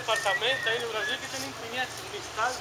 departamento aí no Brasil que você nem conhece, Cristal,